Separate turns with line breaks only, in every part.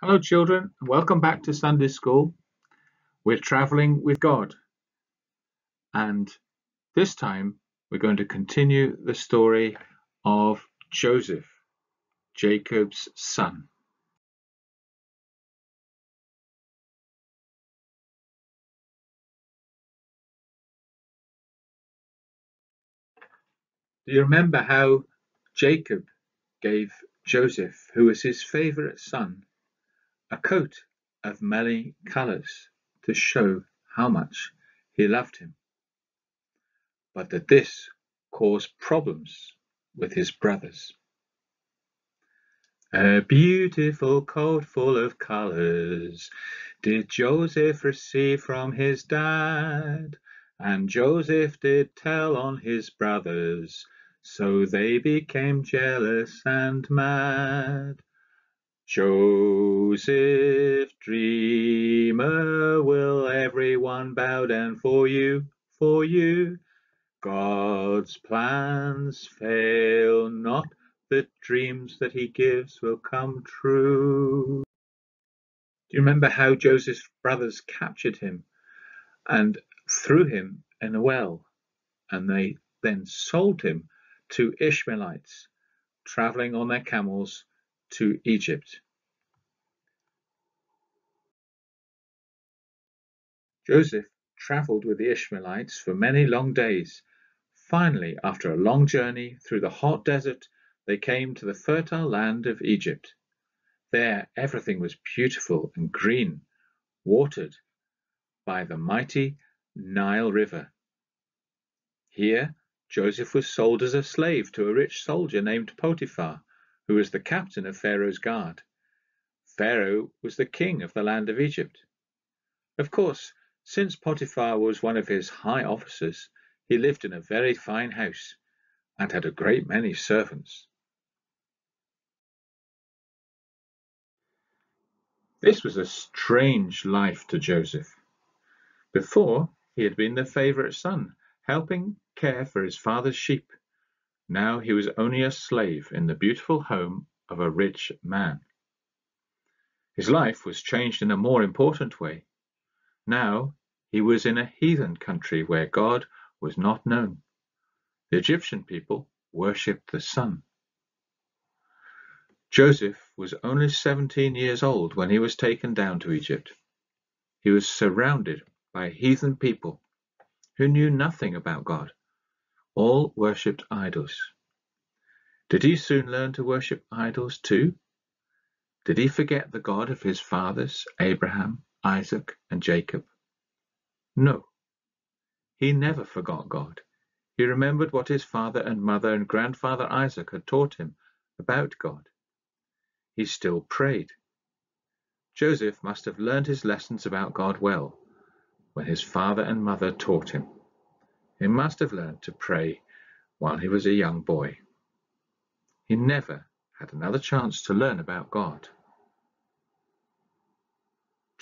Hello, children, and welcome back to Sunday School. We're traveling with God, and this time we're going to continue the story of Joseph, Jacob's son. Do you remember how Jacob gave Joseph, who was his favorite son, a coat of many colors to show how much he loved him? But that this caused problems with his brothers. A beautiful coat full of colors did Joseph receive from his dad, and Joseph did tell on his brothers, so they became jealous and mad. Joseph, dreamer, will everyone bow down for you, for you? God's plans fail not, the dreams that he gives will come true. Do you remember how Joseph's brothers captured him and threw him in a well, and they then sold him to Ishmaelites traveling on their camels to Egypt? Joseph traveled with the Ishmaelites for many long days. Finally, after a long journey through the hot desert, they came to the fertile land of Egypt. There everything was beautiful and green, watered by the mighty Nile River. Here Joseph was sold as a slave to a rich soldier named Potiphar, who was the captain of Pharaoh's guard. Pharaoh was the king of the land of Egypt. Of course, since Potiphar was one of his high officers, he lived in a very fine house and had a great many servants. This was a strange life to Joseph. Before, he had been the favorite son, helping care for his father's sheep. Now he was only a slave in the beautiful home of a rich man. His life was changed in a more important way. Now he was in a heathen country where God was not known. The Egyptian people worshipped the sun. Joseph was only 17 years old when he was taken down to Egypt. He was surrounded by heathen people who knew nothing about God. All worshipped idols. Did he soon learn to worship idols too? Did he forget the God of his fathers, Abraham, Isaac, and Jacob? No. He never forgot God. He remembered what his father and mother and grandfather Isaac had taught him about God. He still prayed. Joseph must have learned his lessons about God well when his father and mother taught him. He must have learned to pray while he was a young boy. He never had another chance to learn about God.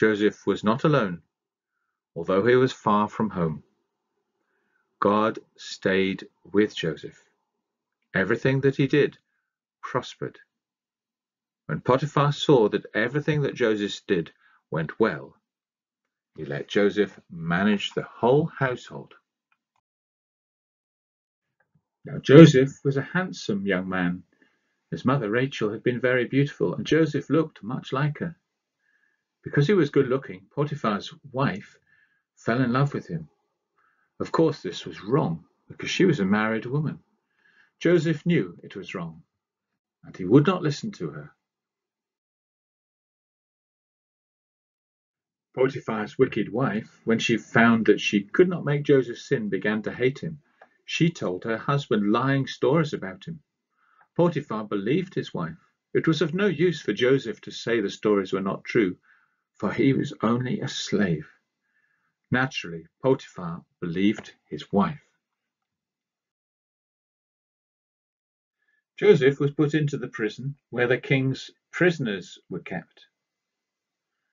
Joseph was not alone, although he was far from home. God stayed with Joseph. Everything that he did prospered. When Potiphar saw that everything that Joseph did went well, he let Joseph manage the whole household. Now Joseph was a handsome young man. His mother Rachel had been very beautiful, and Joseph looked much like her. Because he was good looking, Potiphar's wife fell in love with him. Of course, this was wrong, because she was a married woman. Joseph knew it was wrong, and he would not listen to her. Potiphar's wicked wife, when she found that she could not make Joseph sin, began to hate him. She told her husband lying stories about him. Potiphar believed his wife. It was of no use for Joseph to say the stories were not true, for he was only a slave. Naturally, Potiphar believed his wife. Joseph was put into the prison where the king's prisoners were kept.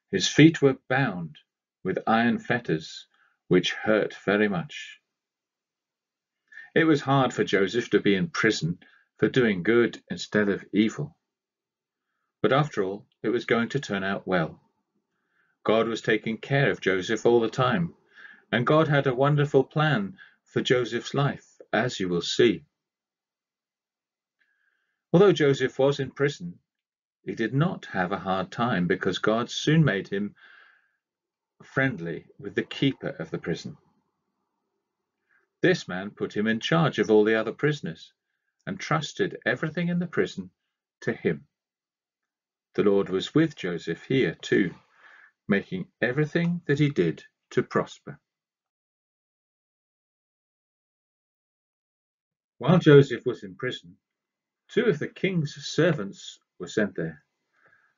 His feet were bound with iron fetters, which hurt very much. It was hard for Joseph to be in prison for doing good instead of evil. But after all, it was going to turn out well. God was taking care of Joseph all the time, and God had a wonderful plan for Joseph's life, as you will see. Although Joseph was in prison, he did not have a hard time because God soon made him friendly with the keeper of the prison. This man put him in charge of all the other prisoners and trusted everything in the prison to him. The Lord was with Joseph here too, making everything that he did to prosper. While Joseph was in prison, two of the king's servants were sent there.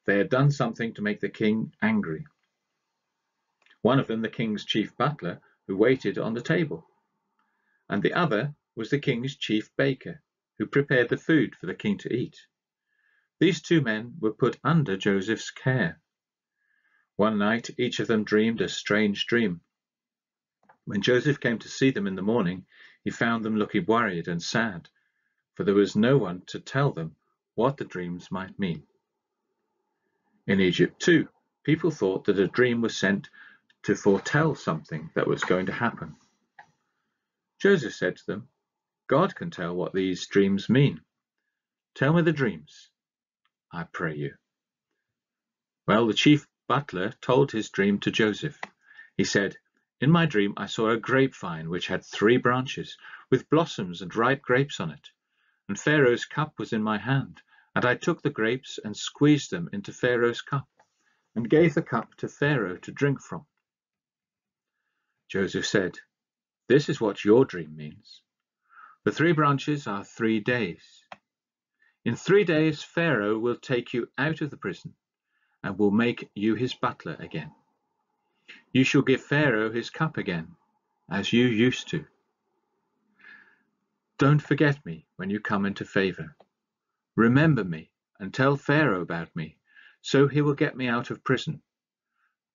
They had done something to make the king angry. One of them, the king's chief butler, who waited on the table, and the other was the king's chief baker, who prepared the food for the king to eat. These two men were put under Joseph's care. One night each of them dreamed a strange dream. When Joseph came to see them in the morning, he found them looking worried and sad, for there was no one to tell them what the dreams might mean. In Egypt, too, people thought that a dream was sent to foretell something that was going to happen. Joseph said to them, God can tell what these dreams mean. Tell me the dreams, I pray you. Well, the chief butler told his dream to Joseph. He said, In my dream I saw a grapevine which had three branches, with blossoms and ripe grapes on it. And Pharaoh's cup was in my hand, and I took the grapes and squeezed them into Pharaoh's cup, and gave the cup to Pharaoh to drink from. Joseph said, This is what your dream means. The three branches are three days. In three days, Pharaoh will take you out of the prison and will make you his butler again. You shall give Pharaoh his cup again, as you used to. Don't forget me when you come into favor. Remember me and tell Pharaoh about me, so he will get me out of prison.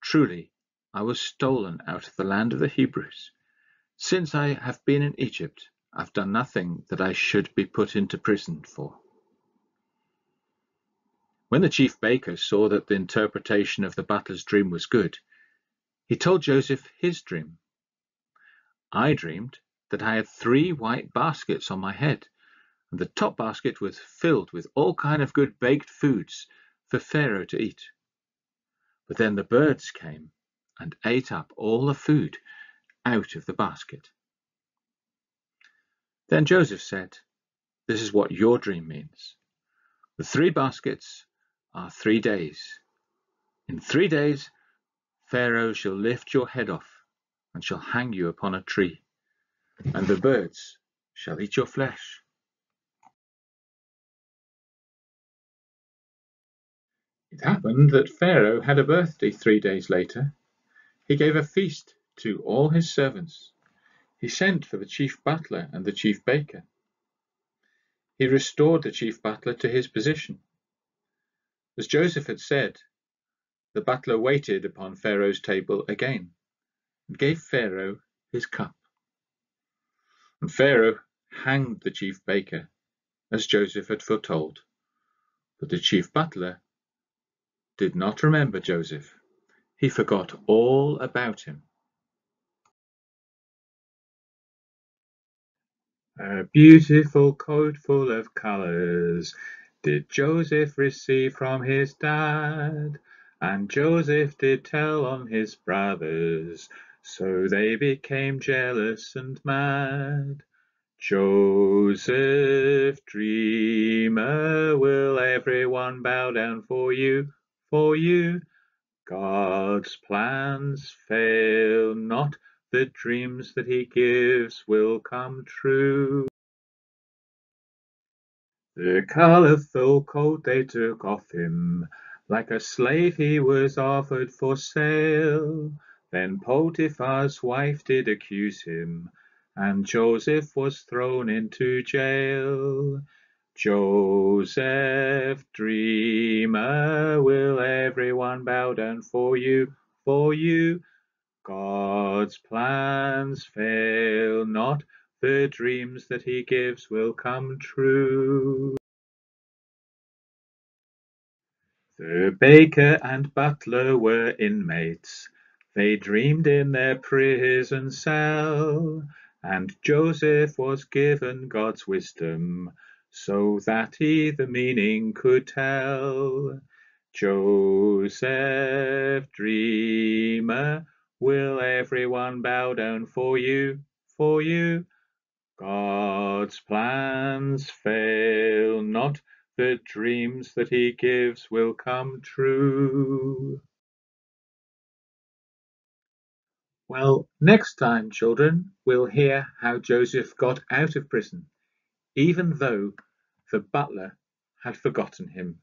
Truly, I was stolen out of the land of the Hebrews. Since I have been in Egypt, I've done nothing that I should be put into prison for. When the chief baker saw that the interpretation of the butler's dream was good, he told Joseph his dream. I dreamed that I had three white baskets on my head, and the top basket was filled with all kind of good baked foods for Pharaoh to eat. But then the birds came and ate up all the food out of the basket. Then Joseph said, This is what your dream means. The three baskets are three days. In three days, Pharaoh shall lift your head off and shall hang you upon a tree, and the birds shall eat your flesh. It happened that Pharaoh had a birthday three days later, he gave a feast to all his servants. He sent for the chief butler and the chief baker. He restored the chief butler to his position. As Joseph had said, the butler waited upon Pharaoh's table again and gave Pharaoh his cup. And Pharaoh hanged the chief baker, as Joseph had foretold. But the chief butler did not remember Joseph he forgot all about him. A beautiful coat full of colours did Joseph receive from his dad, and Joseph did tell on his brothers, so they became jealous and mad. Joseph, dreamer, will everyone bow down for you, for you? God's plans fail not, the dreams that he gives will come true. The colourful coat they took off him, like a slave he was offered for sale. Then Potiphar's wife did accuse him, and Joseph was thrown into jail. Joseph, dreamer, will everyone bow down for you, for you? God's plans fail not, the dreams that he gives will come true. The baker and butler were inmates. They dreamed in their prison cell, and Joseph was given God's wisdom so that he the meaning could tell. Joseph, dreamer, will everyone bow down for you, for you? God's plans fail not, the dreams that he gives will come true. Well, next time, children, we'll hear how Joseph got out of prison, even though the butler had forgotten him.